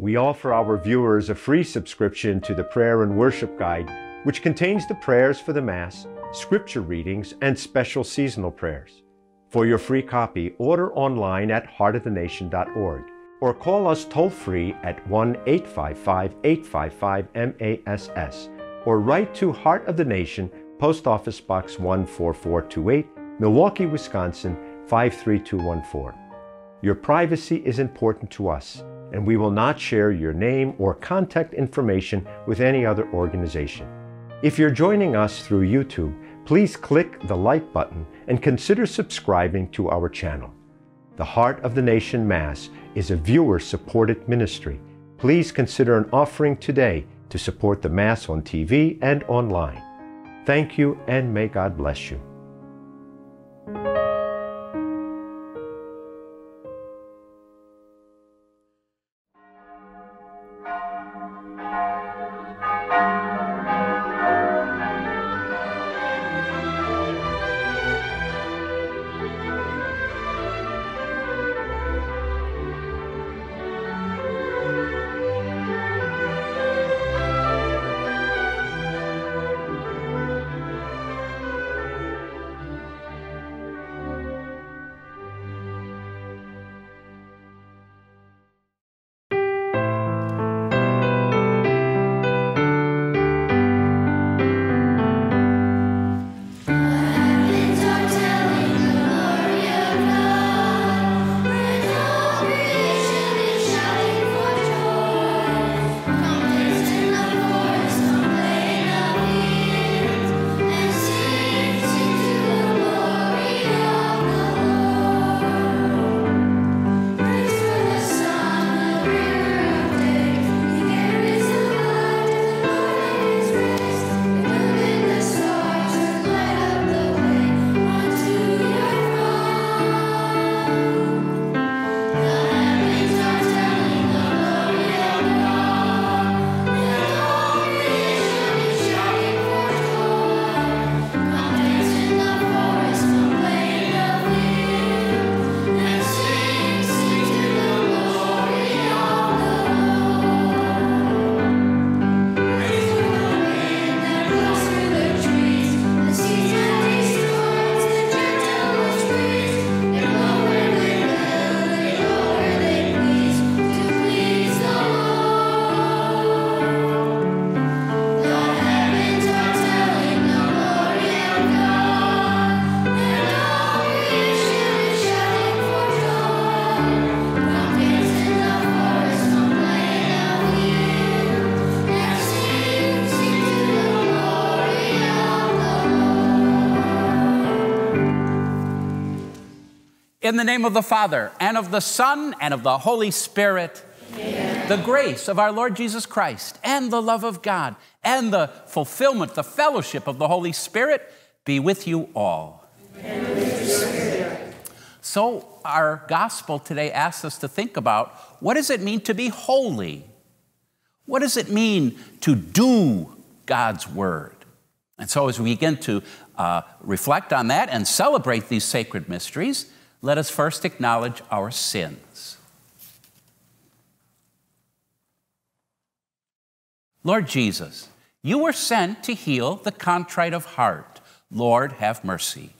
We offer our viewers a free subscription to the Prayer and Worship Guide, which contains the prayers for the Mass, scripture readings, and special seasonal prayers. For your free copy, order online at heartofthenation.org or call us toll free at 1 855 855 MASS or write to Heart of the Nation, Post Office Box 14428, Milwaukee, Wisconsin 53214. Your privacy is important to us, and we will not share your name or contact information with any other organization. If you're joining us through YouTube, please click the like button and consider subscribing to our channel. The Heart of the Nation Mass is a viewer supported ministry. Please consider an offering today to support the Mass on TV and online. Thank you, and may God bless you. In the name of the Father, and of the Son, and of the Holy Spirit, Amen. the grace of our Lord Jesus Christ, and the love of God, and the fulfillment, the fellowship of the Holy Spirit be with you all. So, our gospel today asks us to think about what does it mean to be holy? What does it mean to do God's word? And so, as we begin to uh, reflect on that and celebrate these sacred mysteries, let us first acknowledge our sins. Lord Jesus, you were sent to heal the contrite of heart. Lord, have mercy.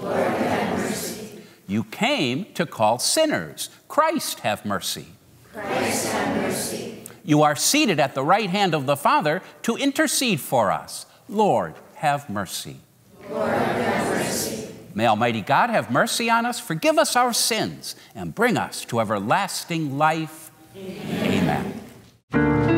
Lord, have mercy. You came to call sinners. Christ, have mercy. Christ, have mercy. You are seated at the right hand of the Father to intercede for us. Lord, have mercy. Lord, have mercy. May Almighty God have mercy on us, forgive us our sins, and bring us to everlasting life. Amen. Amen.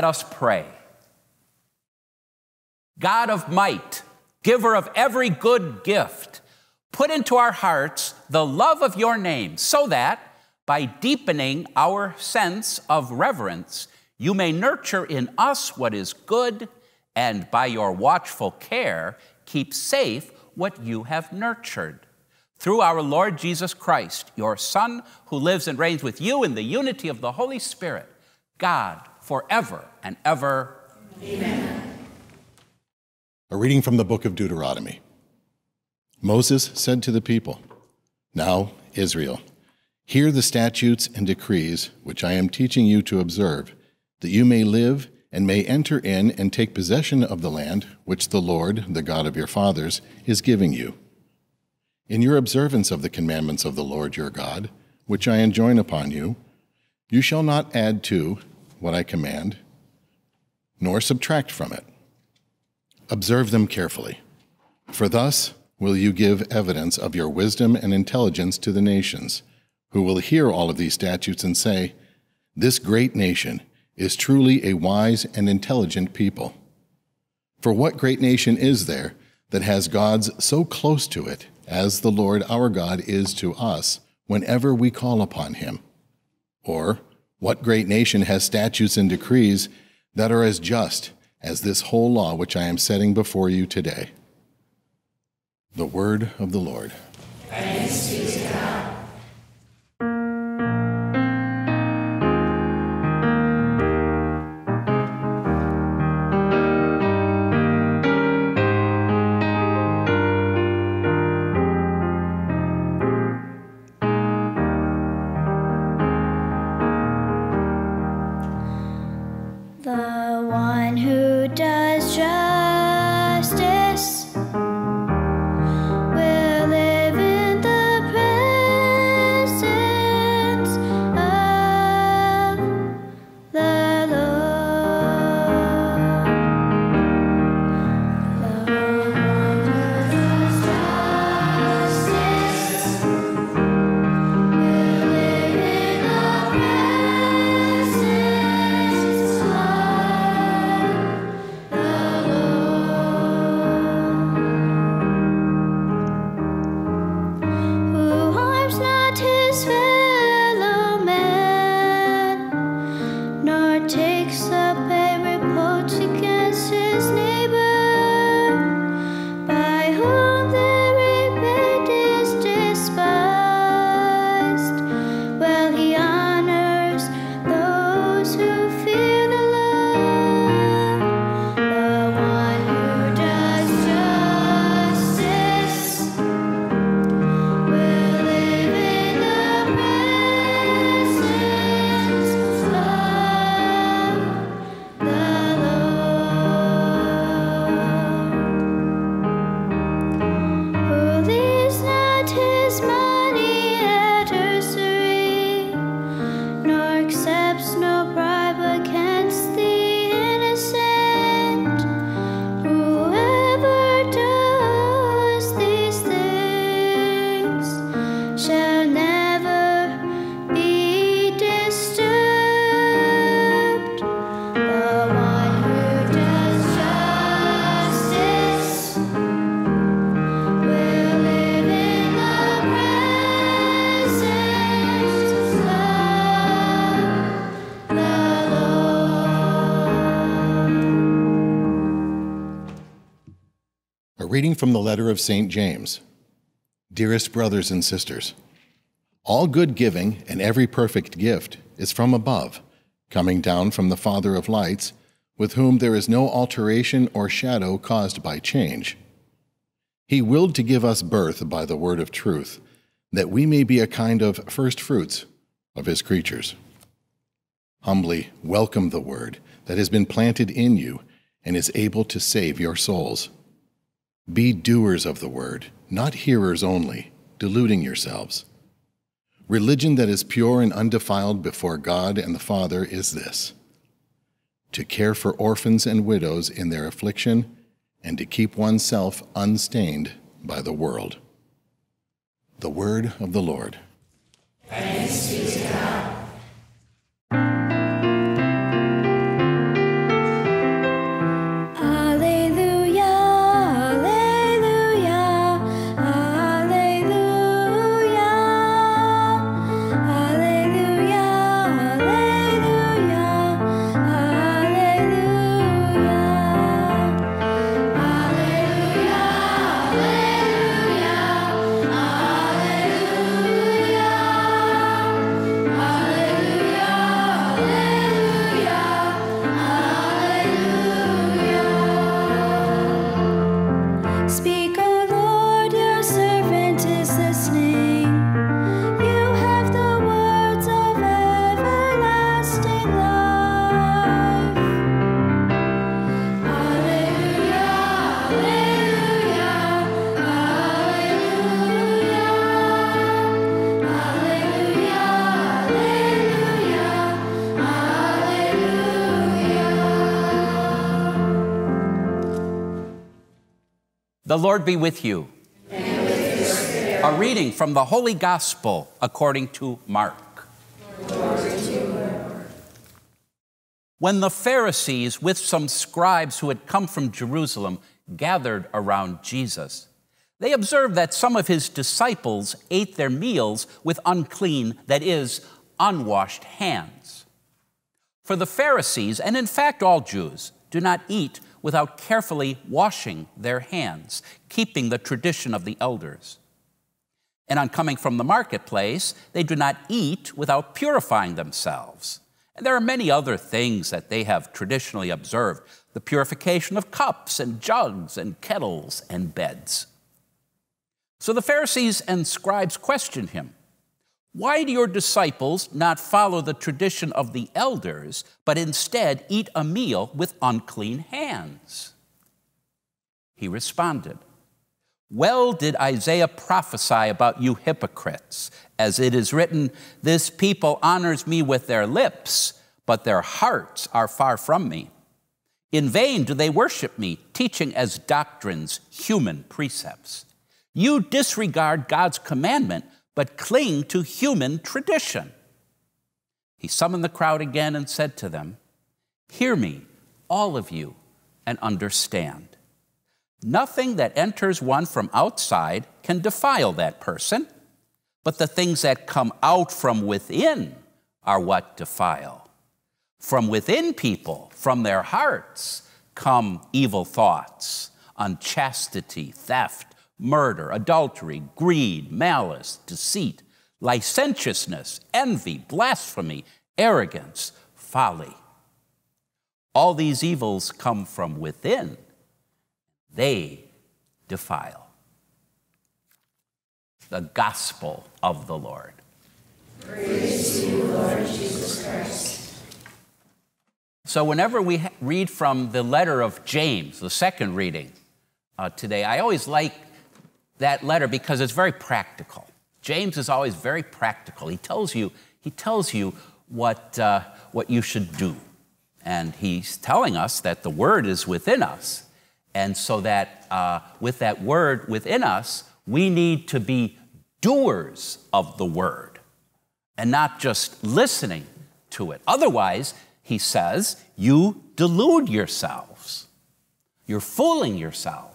Let us pray. God of might, giver of every good gift, put into our hearts the love of your name, so that, by deepening our sense of reverence, you may nurture in us what is good, and by your watchful care, keep safe what you have nurtured. Through our Lord Jesus Christ, your Son, who lives and reigns with you in the unity of the Holy Spirit, God, forever and ever. Amen. A reading from the book of Deuteronomy. Moses said to the people, Now, Israel, hear the statutes and decrees which I am teaching you to observe, that you may live and may enter in and take possession of the land which the Lord, the God of your fathers, is giving you. In your observance of the commandments of the Lord your God, which I enjoin upon you, you shall not add to what I command, nor subtract from it Observe them carefully, for thus will you give evidence of your wisdom and intelligence to the nations, who will hear all of these statutes and say, This great nation is truly a wise and intelligent people. For what great nation is there that has gods so close to it as the Lord our God is to us whenever we call upon him? Or what great nation has statutes and decrees that are as just as this whole law which I am setting before you today. The word of the Lord. Thanks from the letter of St. James. Dearest brothers and sisters, all good giving and every perfect gift is from above, coming down from the Father of lights, with whom there is no alteration or shadow caused by change. He willed to give us birth by the word of truth, that we may be a kind of first fruits of his creatures. Humbly welcome the word that has been planted in you and is able to save your souls. Be doers of the word, not hearers only, deluding yourselves. Religion that is pure and undefiled before God and the Father is this to care for orphans and widows in their affliction, and to keep oneself unstained by the world. The word of the Lord. Thanks The Lord be with you. A reading from the Holy Gospel according to Mark. When the Pharisees, with some scribes who had come from Jerusalem, gathered around Jesus, they observed that some of his disciples ate their meals with unclean, that is, unwashed hands. For the Pharisees, and in fact all Jews, do not eat without carefully washing their hands, keeping the tradition of the elders. And on coming from the marketplace, they do not eat without purifying themselves. And there are many other things that they have traditionally observed the purification of cups and jugs and kettles and beds. So the Pharisees and scribes questioned him Why do your disciples not follow the tradition of the elders, but instead eat a meal with unclean hands? He responded, Well did Isaiah prophesy about you hypocrites, as it is written, This people honors me with their lips, but their hearts are far from me. In vain do they worship me, teaching as doctrines human precepts. You disregard God's commandment, but cling to human tradition. He summoned the crowd again and said to them, Hear me, all of you, and understand. Nothing that enters one from outside can defile that person, but the things that come out from within are what defile. From within people, from their hearts, come evil thoughts, unchastity, theft, murder, adultery, greed, malice, deceit, licentiousness, envy, blasphemy, arrogance, folly. All these evils come from within, they defile. The gospel of the Lord. Praise you, Lord Jesus Christ. So, whenever we read from the letter of James, the second reading uh, today, I always like that letter because it's very practical. James is always very practical. He tells you, he tells you what, uh, what you should do. And he's telling us that the word is within us. And so that uh, with that word within us, we need to be doers of the word and not just listening to it. Otherwise, he says, you delude yourselves. You're fooling yourselves.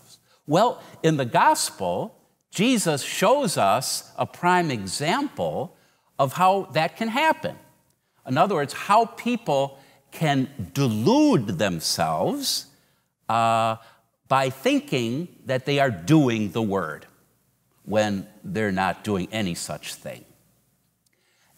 Well, in the gospel, Jesus shows us a prime example of how that can happen. In other words, how people can delude themselves uh, by thinking that they are doing the word when they're not doing any such thing.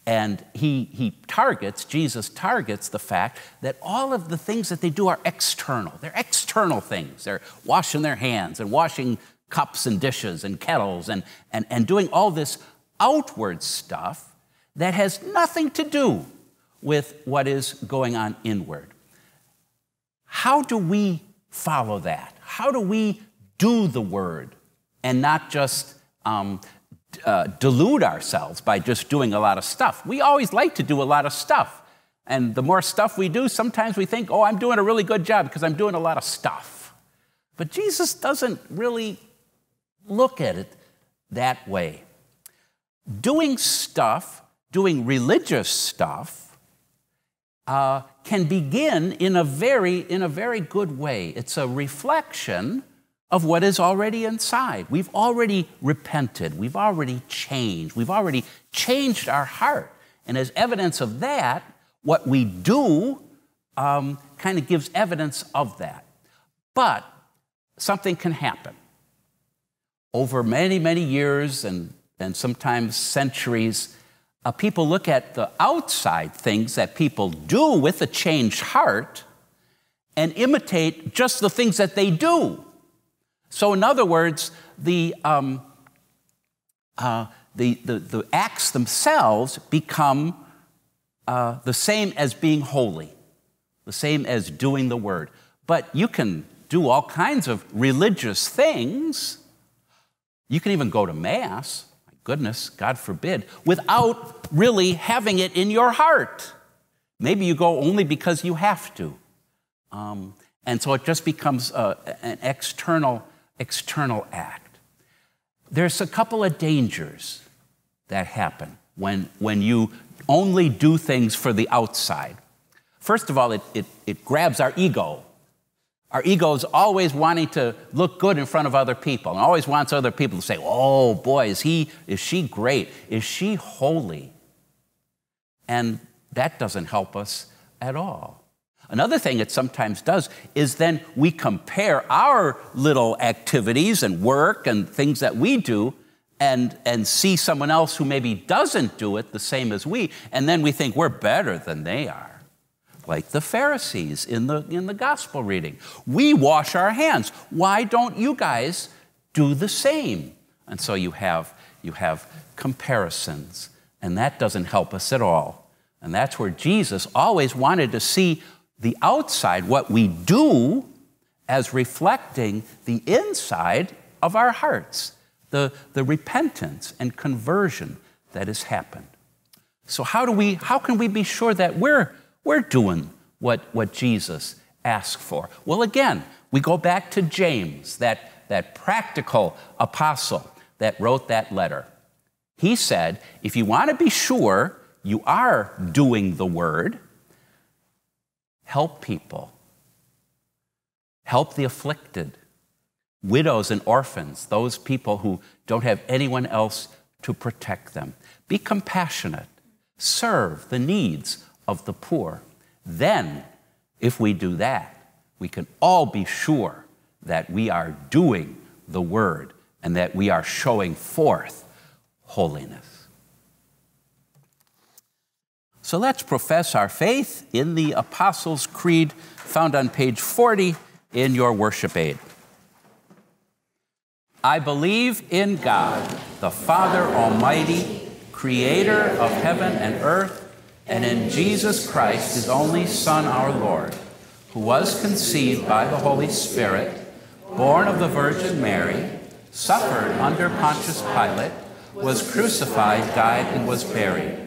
And he, he targets, Jesus targets the fact that all of the things that they do are external. They're external things. They're washing their hands and washing cups and dishes and kettles and, and, and doing all this outward stuff that has nothing to do with what is going on inward. How do we follow that? How do we do the word and not just um, uh, delude ourselves by just doing a lot of stuff? We always like to do a lot of stuff. And the more stuff we do, sometimes we think, oh, I'm doing a really good job because I'm doing a lot of stuff. But Jesus doesn't really look at it that way. Doing stuff, doing religious stuff, uh, can begin in a very in a very good way. It's a reflection of what is already inside. We've already repented. We've already changed. We've already changed our heart. And as evidence of that, what we do um, kind of gives evidence of that. But something can happen. Over many, many years and, and sometimes centuries, uh, people look at the outside things that people do with a changed heart and imitate just the things that they do. So, in other words, the, um, uh, the, the, the, acts themselves become uh, the same as being holy, the same as doing the word. But you can do all kinds of religious things. You can even go to Mass, my goodness, God forbid, without really having it in your heart. Maybe you go only because you have to. Um, and so it just becomes uh, an external external act. There's a couple of dangers that happen when, when you only do things for the outside. First of all, it, it, it grabs our ego. Our ego is always wanting to look good in front of other people and always wants other people to say, oh boy, is he, is she great? Is she holy? And that doesn't help us at all. Another thing it sometimes does is then we compare our little activities and work and things that we do and, and see someone else who maybe doesn't do it the same as we, and then we think we're better than they are. Like the Pharisees in the, in the gospel reading. We wash our hands. Why don't you guys do the same? And so you have, you have comparisons, and that doesn't help us at all. And that's where Jesus always wanted to see the outside, what we do, as reflecting the inside of our hearts, the, the repentance and conversion that has happened. So how do we how can we be sure that we're we're doing what, what Jesus asked for? Well, again, we go back to James, that, that practical apostle that wrote that letter. He said, if you want to be sure you are doing the word, help people, help the afflicted, widows and orphans, those people who don't have anyone else to protect them. Be compassionate, serve the needs of the poor. Then, if we do that, we can all be sure that we are doing the word and that we are showing forth holiness. So let's profess our faith in the Apostles' Creed found on page 40 in your worship aid. I believe in God, the Father Almighty, creator of heaven and earth, and in Jesus Christ, his only Son, our Lord, who was conceived by the Holy Spirit, born of the Virgin Mary, suffered under Pontius Pilate, was crucified, died, and was buried.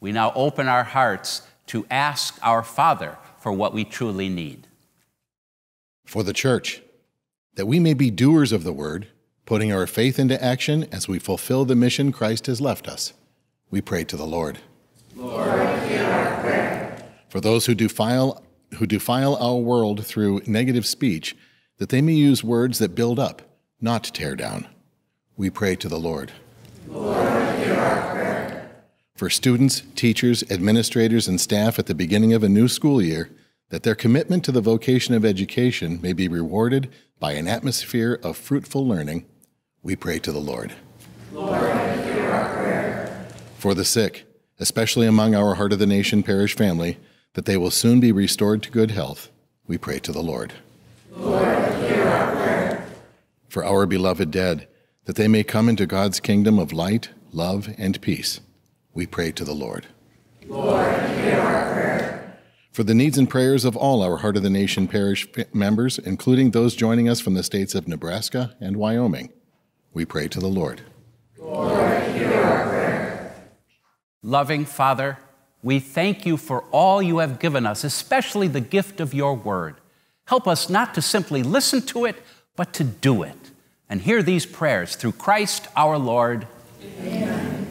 We now open our hearts to ask our Father for what we truly need. For the Church that we may be doers of the word, putting our faith into action as we fulfill the mission Christ has left us. We pray to the Lord. Lord, hear our prayer. For those who defile who defile our world through negative speech, that they may use words that build up, not tear down. We pray to the Lord. Lord, hear our prayer. For students, teachers, administrators, and staff at the beginning of a new school year, that their commitment to the vocation of education may be rewarded by an atmosphere of fruitful learning, we pray to the Lord. Lord, hear our prayer. For the sick, especially among our Heart of the Nation parish family, that they will soon be restored to good health, we pray to the Lord. Lord, hear our prayer. For our beloved dead, that they may come into God's kingdom of light, love, and peace, we pray to the Lord. Lord, hear our prayer. For the needs and prayers of all our Heart of the Nation parish members, including those joining us from the states of Nebraska and Wyoming, we pray to the Lord. Lord, hear our prayer. Loving Father, we thank you for all you have given us, especially the gift of your word. Help us not to simply listen to it, but to do it. And hear these prayers through Christ our Lord. Amen.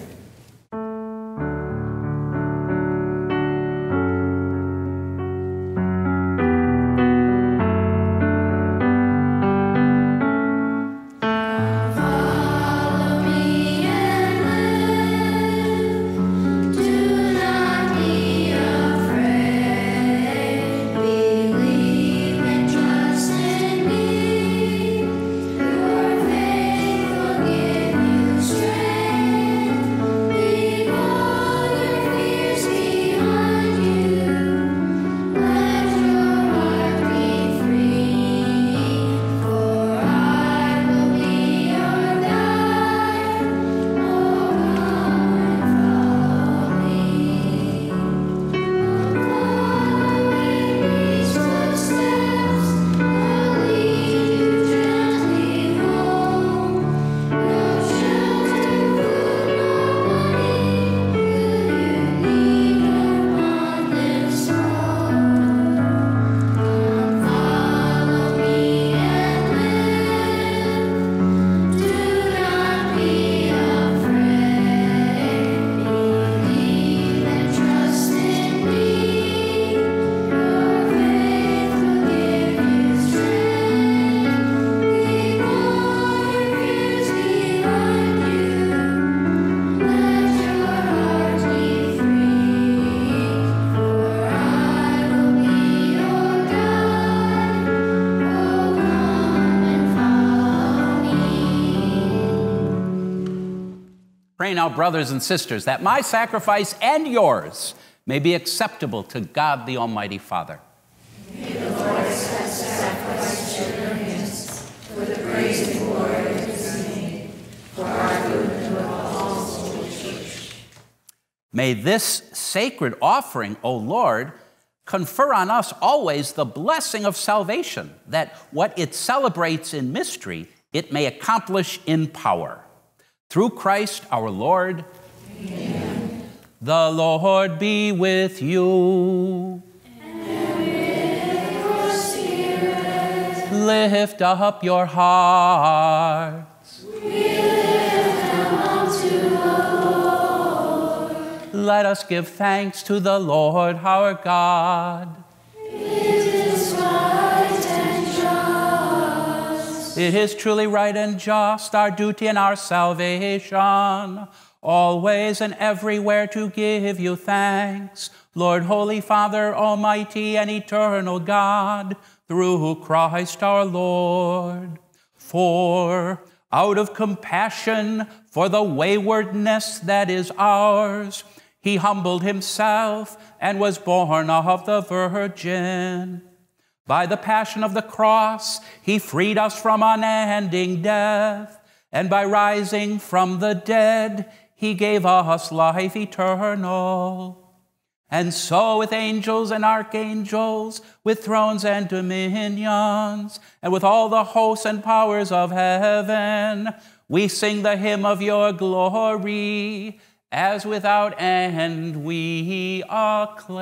Pray now, brothers and sisters, that my sacrifice and yours may be acceptable to God the Almighty Father. May this sacred offering, O Lord, confer on us always the blessing of salvation, that what it celebrates in mystery, it may accomplish in power. Through Christ our Lord. Amen. The Lord be with you. Lift up your hearts. Let us give thanks to the Lord our God. It is truly right and just, our duty and our salvation, always and everywhere to give you thanks, Lord, Holy Father, Almighty and eternal God, through Christ our Lord. For out of compassion for the waywardness that is ours, he humbled himself and was born of the Virgin. By the passion of the cross, he freed us from unending death, and by rising from the dead, he gave us life eternal. And so, with angels and archangels, with thrones and dominions, and with all the hosts and powers of heaven, we sing the hymn of your glory, as without end we acclaim.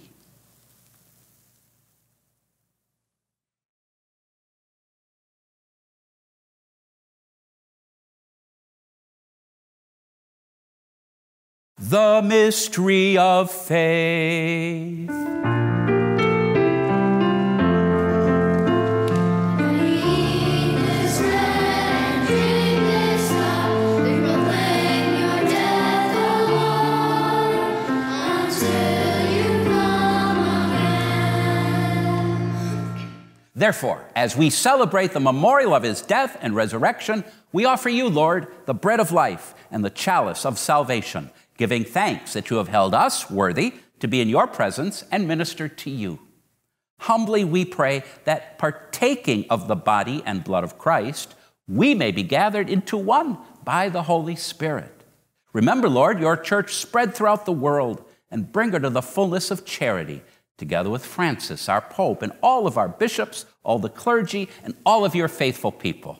Until you come again. Therefore, as we celebrate the memorial of his death and resurrection, we offer you, Lord, the bread of life and the chalice of salvation, giving thanks that you have held us worthy to be in your presence and minister to you. Humbly we pray that partaking of the body and blood of Christ, we may be gathered into one by the Holy Spirit. Remember, Lord, your church spread throughout the world and bring her to the fullness of charity, together with Francis, our Pope, and all of our bishops, all the clergy, and all of your faithful people.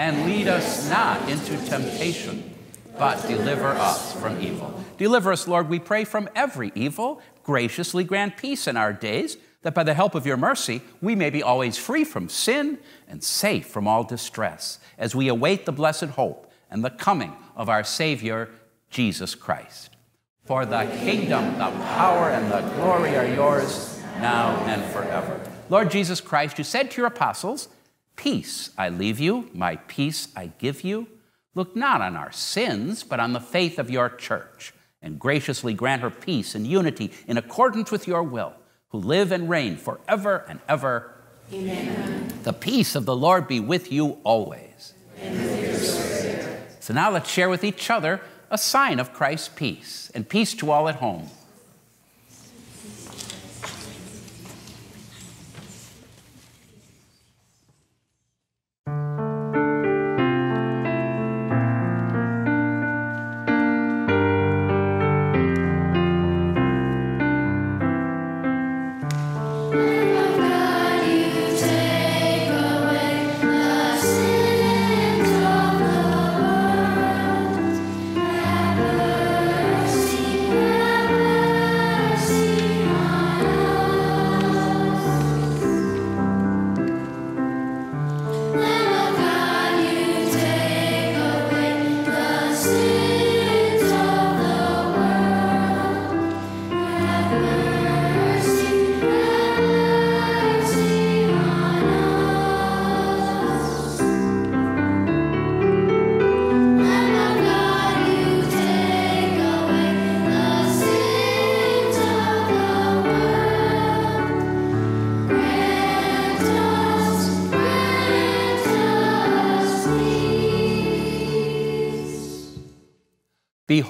And lead us not into temptation, but deliver us from evil. Deliver us, Lord, we pray, from every evil. Graciously grant peace in our days, that by the help of your mercy we may be always free from sin and safe from all distress, as we await the blessed hope and the coming of our Savior, Jesus Christ. For the kingdom, the power, and the glory are yours now and forever. Lord Jesus Christ, you said to your apostles, Peace I leave you, my peace I give you. Look not on our sins, but on the faith of your church, and graciously grant her peace and unity in accordance with your will, who live and reign forever and ever. Amen. The peace of the Lord be with you always. So now let's share with each other a sign of Christ's peace, and peace to all at home. Lamb of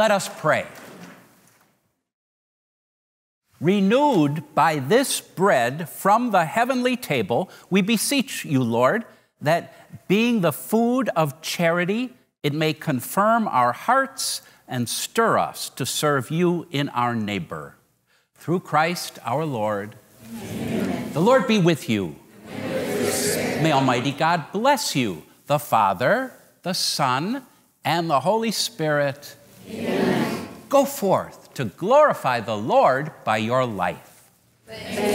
Let us pray. Renewed by this bread from the heavenly table, we beseech you, Lord, that being the food of charity, it may confirm our hearts and stir us to serve you in our neighbor. Through Christ our Lord. Amen. The Lord be with you. May Almighty God bless you, the Father, the Son, and the Holy Spirit. Go forth to glorify the Lord by your life. Thanks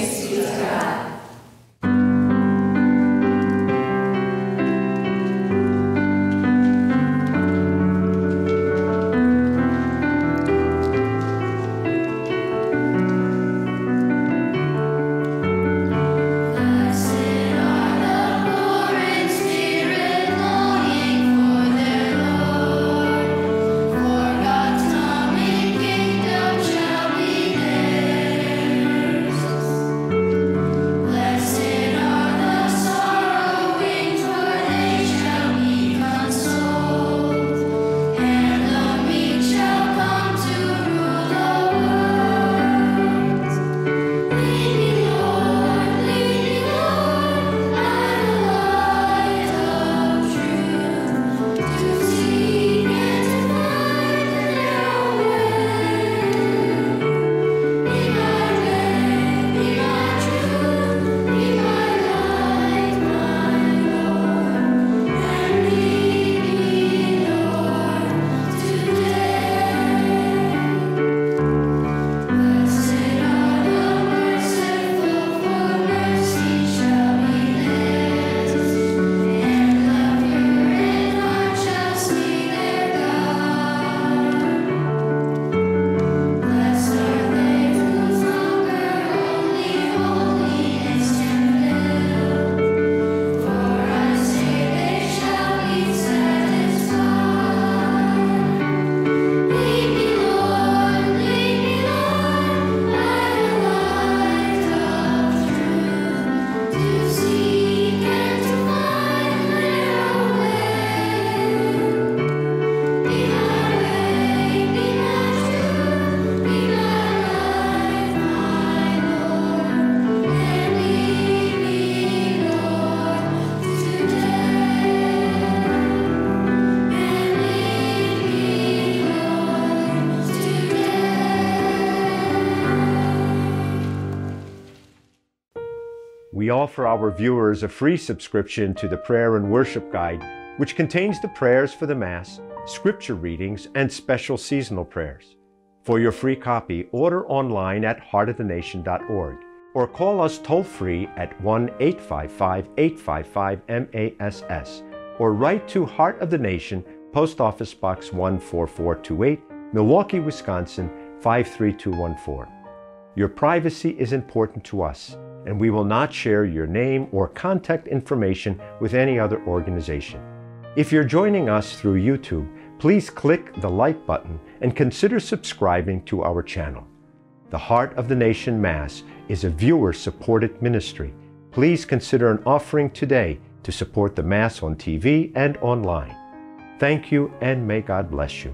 offer our viewers a free subscription to the Prayer and Worship Guide, which contains the prayers for the Mass, scripture readings, and special seasonal prayers. For your free copy, order online at heartofthenation.org or call us toll free at 1 855 855 MASS or write to Heart of the Nation, Post Office Box 14428, Milwaukee, Wisconsin 53214. Your privacy is important to us, and we will not share your name or contact information with any other organization. If you're joining us through YouTube, please click the like button and consider subscribing to our channel. The Heart of the Nation Mass is a viewer supported ministry. Please consider an offering today to support the Mass on TV and online. Thank you, and may God bless you.